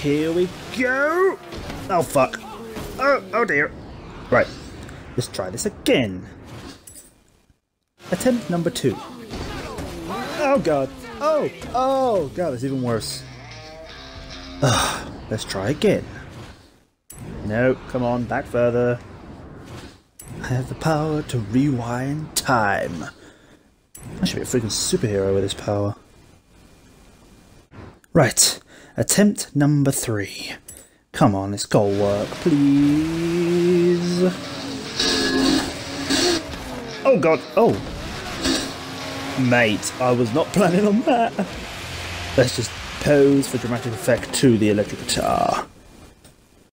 here we go. Oh fuck. Oh, oh dear. Right, let's try this again. Attempt number two. Oh god. Oh, oh god, it's even worse. Ugh, let's try again. No, come on, back further. I have the power to rewind time. I should be a freaking superhero with this power. Right, attempt number three. Come on, it's goal work, please. Oh god, oh. Mate, I was not planning on that. Let's just pose for dramatic effect to the electric guitar.